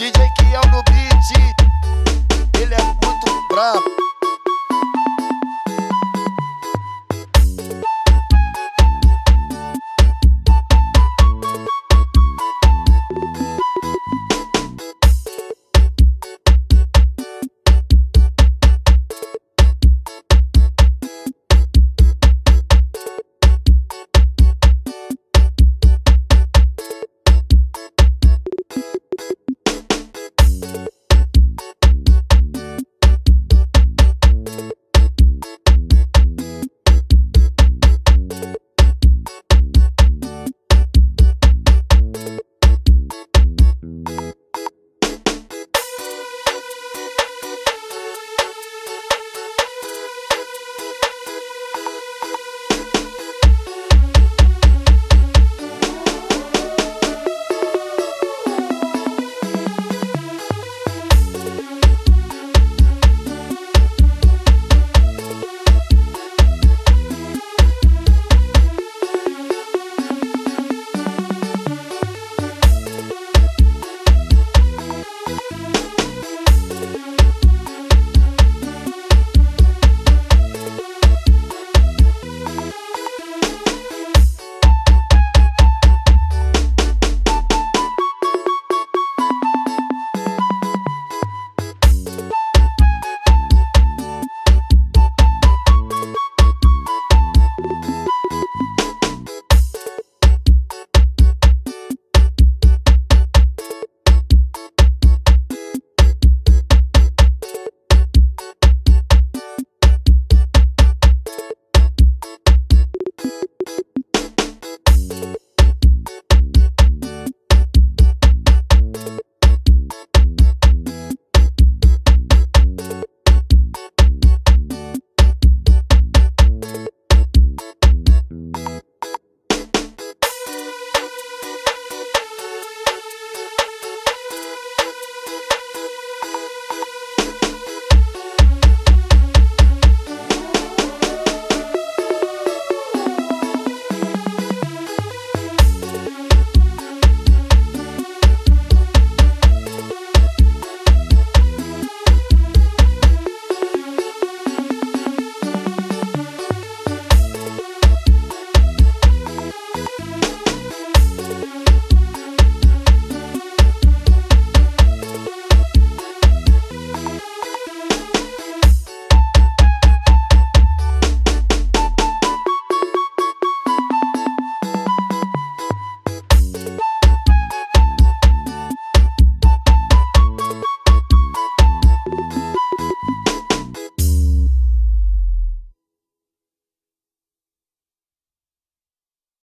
DJ que é o no beat, ele é muito brabo.